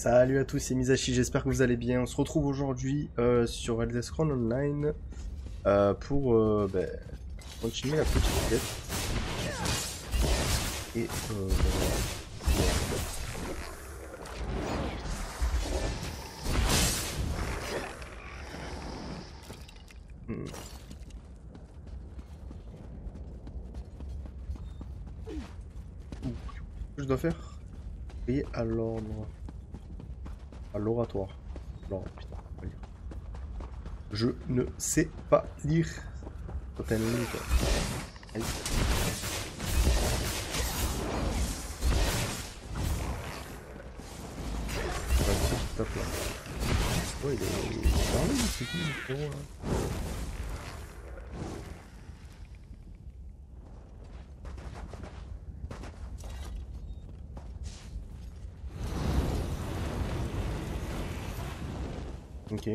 Salut à tous, c'est Misashi, j'espère que vous allez bien. On se retrouve aujourd'hui euh, sur Elder Scrolls Online euh, pour euh, ben, continuer la petite quête. Et. Hmm. Je dois faire? Et à l'ordre. À l'oratoire. Non, putain, pas lire. Je ne sais pas lire. Quand Ok.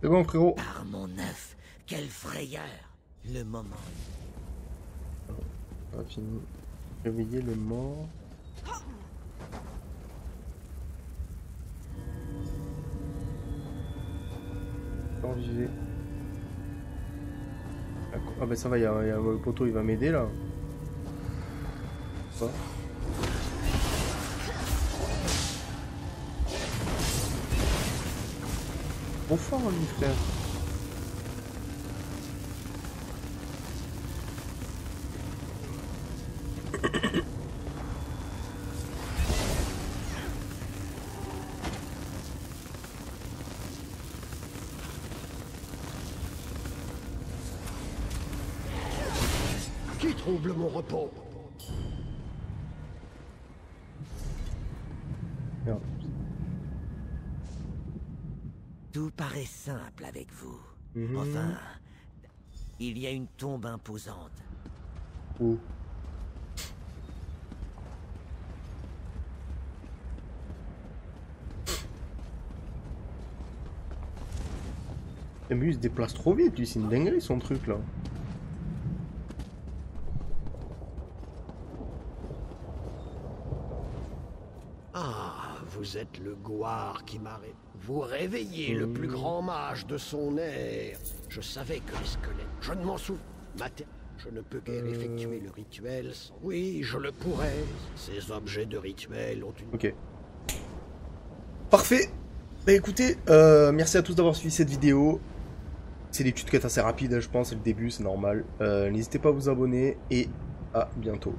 C'est bon frérot Par mon œuf, quelle frayeur Le moment. On a fini. Réveiller les morts. Encore vivez. Ah, Ah bah ça va, il y, a y a le poteau, il va m'aider là. Quoi Trop fort lui frère. Qui trouble mon repos? Merde. Tout paraît simple avec vous. Mhm. Enfin, il y a une tombe imposante. Où? Lui, il se déplace trop vite, lui, c'est une dinguerie son truc là. Ah, vous êtes le Gouard qui m'a ré... Vous réveillez le Hmm. plus grand mage de son ère. Je savais que les squelettes... Je ne m'en souviens... Je ne peux guère Euh. effectuer le rituel sans... Oui, je le pourrais. Ces objets de rituel ont une... Ok. Parfait Bah écoutez, euh, merci à tous d'avoir suivi cette vidéo. C'est des petites quêtes assez rapides, je pense, c'est le début, c'est normal. Euh, N'hésitez pas à vous abonner et à bientôt.